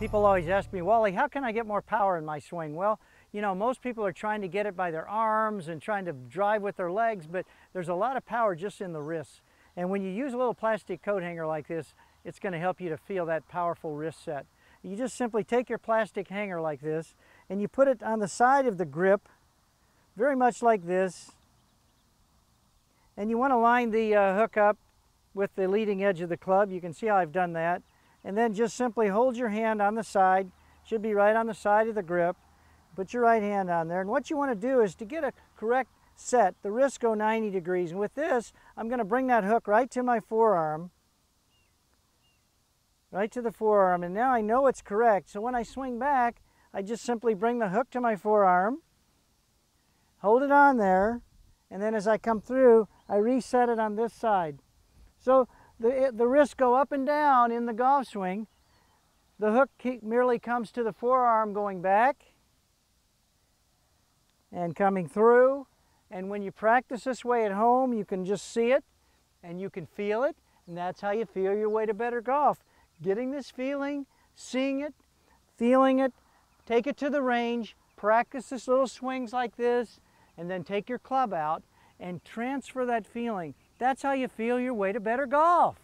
People always ask me, Wally, how can I get more power in my swing? Well, you know, most people are trying to get it by their arms and trying to drive with their legs, but there's a lot of power just in the wrists. And when you use a little plastic coat hanger like this, it's going to help you to feel that powerful wrist set. You just simply take your plastic hanger like this and you put it on the side of the grip, very much like this. And you want to line the uh, hook up with the leading edge of the club. You can see how I've done that and then just simply hold your hand on the side, should be right on the side of the grip. Put your right hand on there, and what you want to do is to get a correct set, the wrists go 90 degrees, and with this, I'm going to bring that hook right to my forearm, right to the forearm, and now I know it's correct, so when I swing back, I just simply bring the hook to my forearm, hold it on there, and then as I come through, I reset it on this side. So the, the wrists go up and down in the golf swing. The hook merely comes to the forearm going back and coming through. And when you practice this way at home, you can just see it and you can feel it. And that's how you feel your way to better golf. Getting this feeling, seeing it, feeling it, take it to the range, practice this little swings like this, and then take your club out and transfer that feeling. That's how you feel your way to better golf.